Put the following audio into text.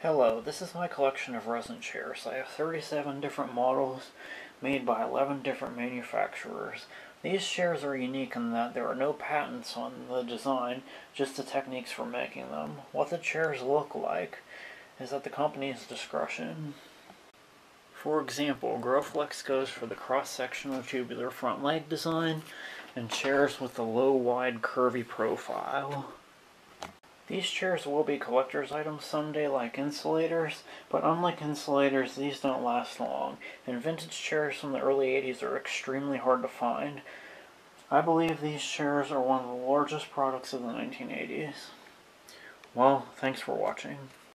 Hello, this is my collection of resin chairs. I have 37 different models made by 11 different manufacturers. These chairs are unique in that there are no patents on the design, just the techniques for making them. What the chairs look like is at the company's discretion. For example, Grosfillex goes for the cross-sectional tubular front leg design and chairs with a low, wide, curvy profile. These chairs will be collector's items someday like insulators, but unlike insulators, these don't last long, and vintage chairs from the early 80s are extremely hard to find. I believe these chairs are one of the largest products of the 1980s. Well, thanks for watching.